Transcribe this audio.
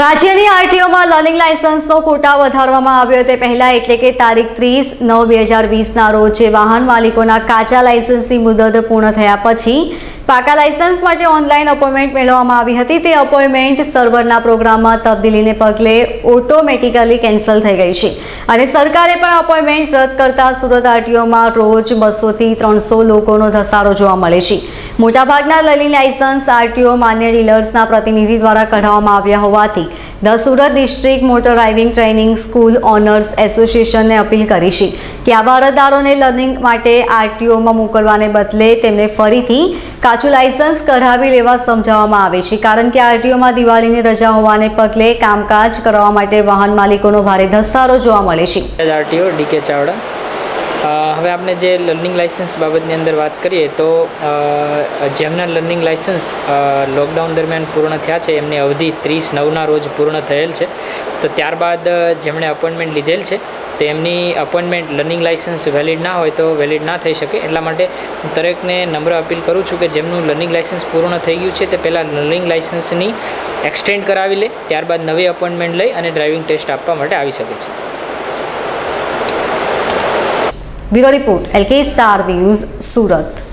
રાજ્યની આરટીઓમાં learning લાયસન્સનો quota વધારવામાં આવ્યો તે પહેલા એટલે કે તારીખ ત્રીસ નવ બે હજાર વીસના રોજ વાહન માલિકોના કાચા લાયસન્સની મુદત પૂર્ણ થયા પછી પાકા લાયસન્સ માટે ઓનલાઈન અપોઇન્ટમેન્ટ મેળવવામાં આવી હતી. તે અપોઇન્ટમેન્ટ સર્વરના પ્રોગ્રામમાં તબદીલીને પગલે ઓટોમેટિકલી કેન્સલ થઈ ગઈ છે અને સરકારે પણ અપોઇન્ટમેન્ટ રદ કરતા સુરત આરટીઓમાં રોજ બસોથી ત્રણસો લોકોનો ધસારો જોવા મળે છે. મોટાભાગના લર્નિંગ લાયસન્સ આરટીઓ માન્ય ડીલર્સના પ્રતિનિધિ દ્વારા કઢાવવામાં આવ્યા હોવાથી the Surat district motor driving training school owners એસોસિએશનને appeal કરી છે કે આવા અરજદારોને લર્નિંગ માટે આરટીઓમાં મોકલવાને બદલે તેમને ફરીથી કાચું લાયસન્સ કઢાવી લેવા સમજાવવામાં આવે છે. કારણ કે આરટીઓમાં દિવાળીની રજા હોવાને પગલે કામકાજ કરવા માટે વાહન માલિકોનો ભારે ધસારો જોવા મળે છે. RTO DK Chavda. હવે આપણે જે લર્નિંગ લાઇસન્સ બાબતની અંદર વાત કરીએ તો જેમના લર્નિંગ લાઇસન્સ લોકડાઉન દરમિયાન પૂર્ણ થયા છે, એમની અવધિ ત્રીસ નવના રોજ પૂર્ણ થયેલ છે. તો ત્યારબાદ જેમણે અપોઇન્ટમેન્ટ લીધેલ છે, તો એમની અપોઇન્ટમેન્ટ લર્નિંગ લાઇસન્સ વેલિડ ના હોય તો વેલિડ ના થઈ શકે. એટલા માટે હું દરેકને નમ્ર અપીલ કરું છું કે જેમનું લર્નિંગ લાઇસન્સ પૂર્ણ થઈ ગયું છે, તે પહેલાં લર્નિંગ લાઇસન્સની એક્સટેન્ડ કરાવી લે, ત્યારબાદ નવી અપોઇન્ટમેન્ટ લઈ અને ડ્રાઇવિંગ ટેસ્ટ આપવા માટે આવી શકે છે. Bureau report LK star news Surat.